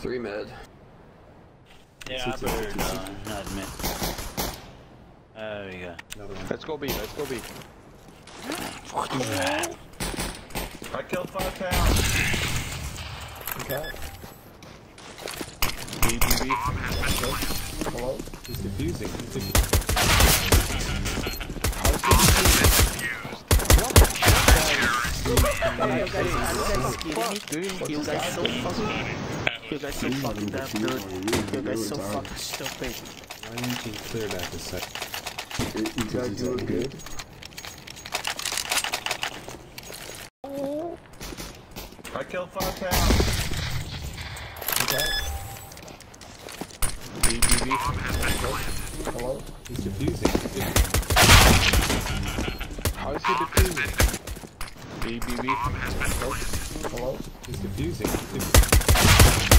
Three mid. Yeah, Six I not mid. There we go. One. Let's go B, let's go B. Fuck you, man. I killed five pounds. Okay. B, B, B. Hello? He's defusing. He's defusing. You guys so fucking dumb, dude. You guys so fucking stupid. Why didn't you clear that this sec? You guys do it good? I killed five cows. Hello? He's defusing. How is he defusing? BBB. Hello? He's defusing. He's defusing.